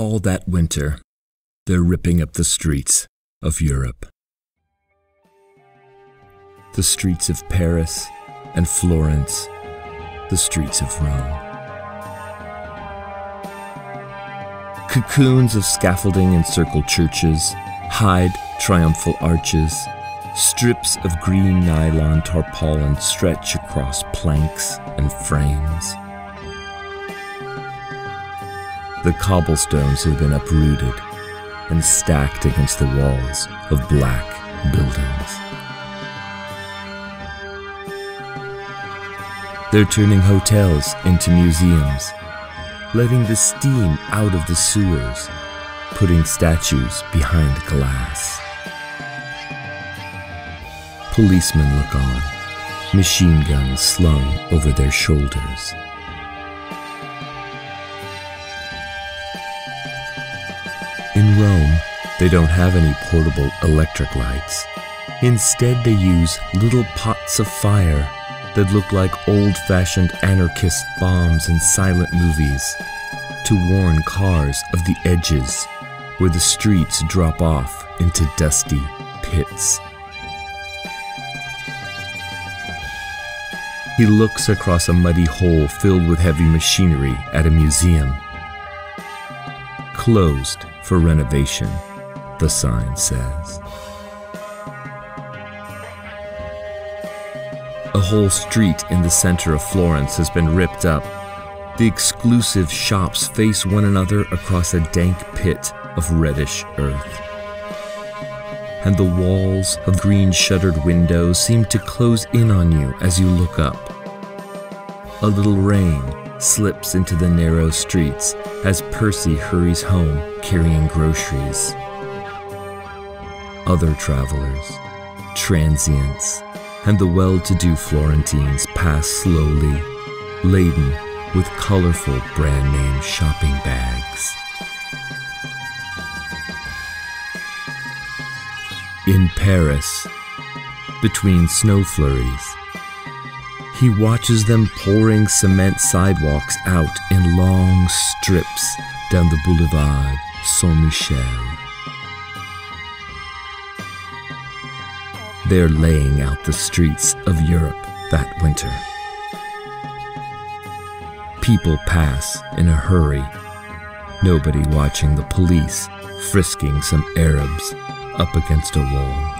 all that winter, they're ripping up the streets of Europe. The streets of Paris and Florence, the streets of Rome. Cocoons of scaffolding encircle churches, hide triumphal arches, strips of green nylon tarpaulin stretch across planks and frames. The cobblestones have been uprooted and stacked against the walls of black buildings. They're turning hotels into museums, letting the steam out of the sewers, putting statues behind glass. Policemen look on, machine guns slung over their shoulders. In Rome, they don't have any portable electric lights. Instead, they use little pots of fire that look like old fashioned anarchist bombs in silent movies to warn cars of the edges where the streets drop off into dusty pits. He looks across a muddy hole filled with heavy machinery at a museum. Closed for renovation, the sign says. A whole street in the center of Florence has been ripped up. The exclusive shops face one another across a dank pit of reddish earth. And the walls of green shuttered windows seem to close in on you as you look up. A little rain slips into the narrow streets as Percy hurries home carrying groceries. Other travelers, transients, and the well to do Florentines pass slowly, laden with colorful brand name shopping bags. In Paris, between snow flurries, he watches them pouring cement sidewalks out in long strips down the Boulevard Saint Michel. They're laying out the streets of Europe that winter. People pass in a hurry, nobody watching the police frisking some Arabs up against a wall.